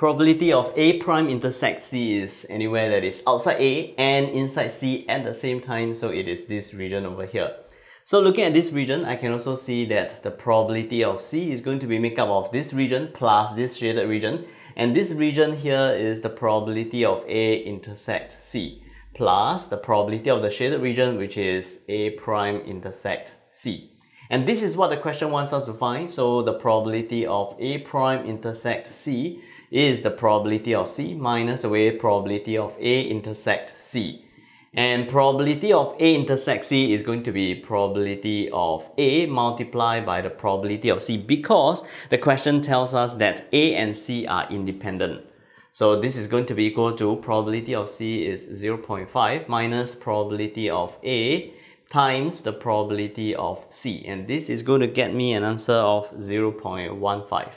Probability of A prime intersect C is anywhere that is outside A and inside C at the same time, so it is this region over here. So looking at this region, I can also see that the probability of C is going to be made up of this region plus this shaded region. And this region here is the probability of A intersect C plus the probability of the shaded region which is A prime intersect C. And this is what the question wants us to find. So the probability of A prime intersect C is the probability of C minus the weighted probability of A intersect C. And probability of A intersect C is going to be probability of A multiplied by the probability of C because the question tells us that A and C are independent. So this is going to be equal to probability of C is 0.5 minus probability of A times the probability of C. And this is going to get me an answer of 0.15.